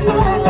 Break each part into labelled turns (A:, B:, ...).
A: It's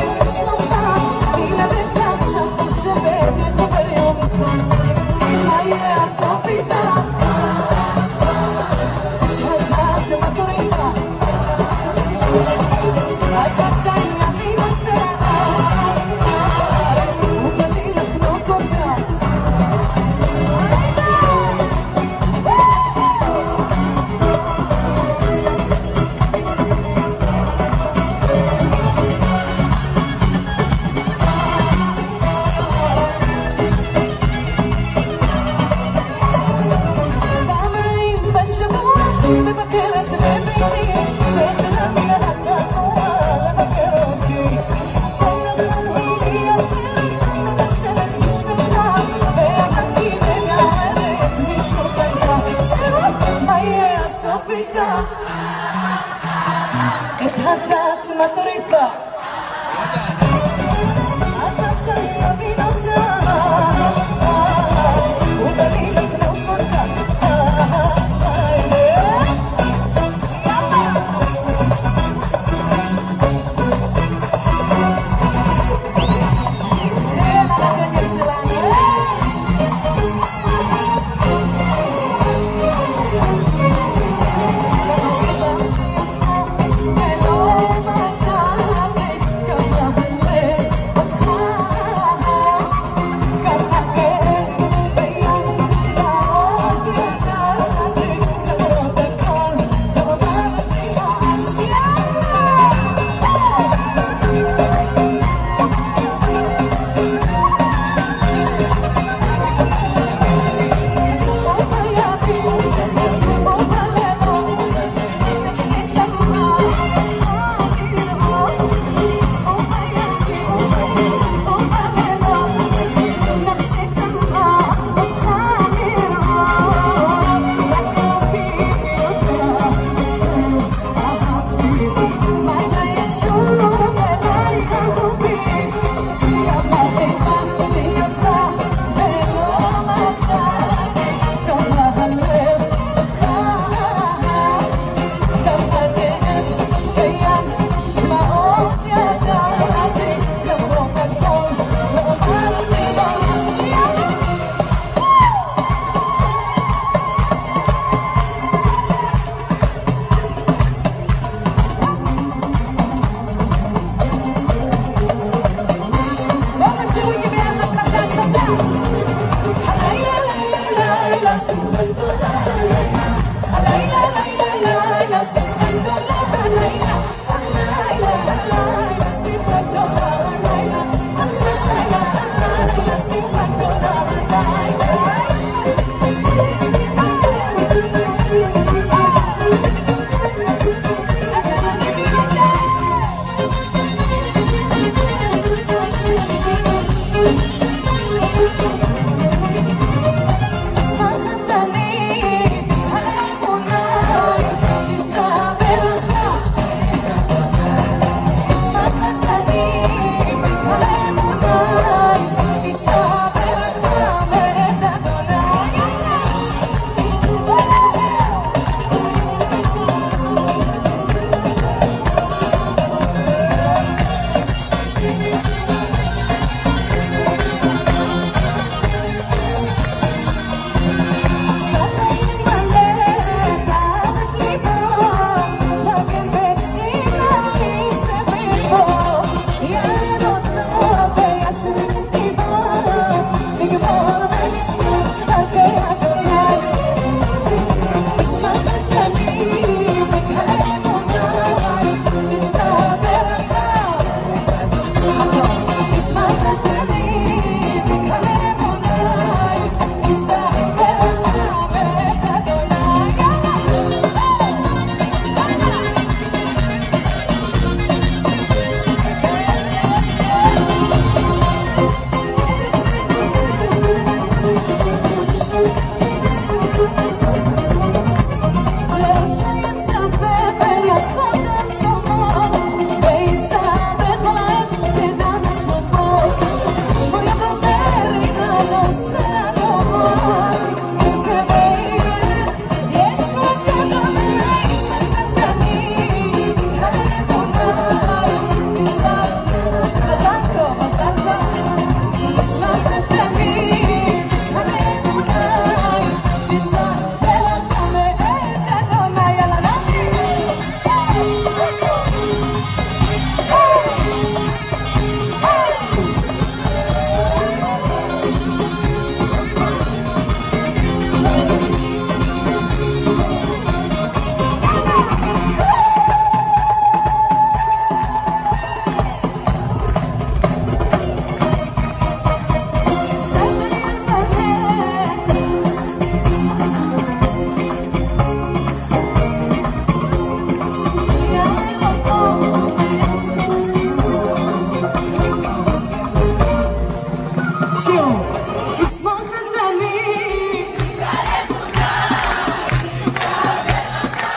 A: vai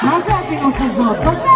A: Mas é que não casou,